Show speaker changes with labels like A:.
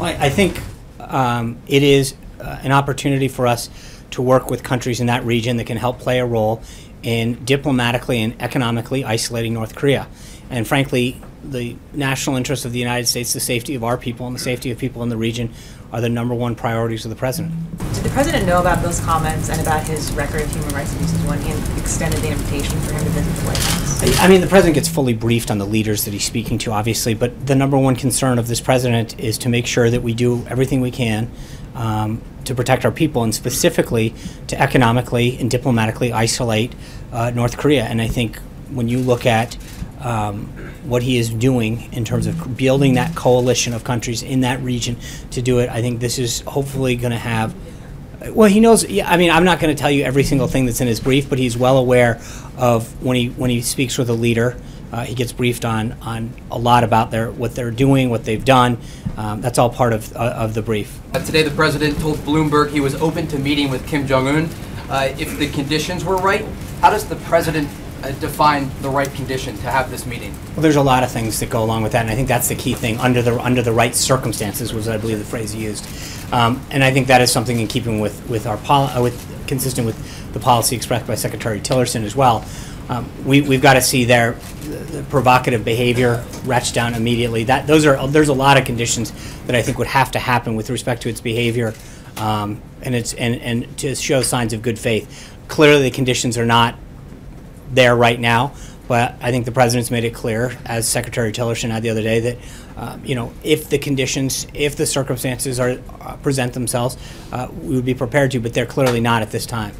A: Well, I think um, it is uh, an opportunity for us to work with countries in that region that can help play a role in diplomatically and economically isolating North Korea. And frankly, the national interests of the United States, the safety of our people, and the safety of people in the region are the number one priorities of the president.
B: Did the president know about those comments and about his record of human rights abuses when he extended the invitation for him to visit the White House?
A: I mean, the president gets fully briefed on the leaders that he's speaking to, obviously, but the number one concern of this president is to make sure that we do everything we can um, to protect our people and specifically to economically and diplomatically isolate uh, North Korea. And I think when you look at um, what he is doing in terms of building that coalition of countries in that region to do it, I think this is hopefully going to have well, he knows. Yeah, I mean, I'm not going to tell you every single thing that's in his brief, but he's well aware of when he when he speaks with a leader. Uh, he gets briefed on on a lot about their what they're doing, what they've done. Um, that's all part of uh, of the brief.
C: Uh, today, the president told Bloomberg he was open to meeting with Kim Jong Un uh, if the conditions were right. How does the president uh, define the right condition to have this meeting?
A: Well, there's a lot of things that go along with that, and I think that's the key thing. Under the under the right circumstances was, I believe, the phrase used, um, and I think that is something in keeping with with our poli- uh, with consistent with the policy expressed by Secretary Tillerson as well. Um, we, we've got to see their the provocative behavior ratchet down immediately. That those are there's a lot of conditions that I think would have to happen with respect to its behavior, um, and it's and and to show signs of good faith. Clearly, the conditions are not there right now. But I think the president's made it clear, as Secretary Tillerson had the other day, that uh, you know if the conditions, if the circumstances are uh, present themselves, uh, we would be prepared to. But they're clearly not at this time.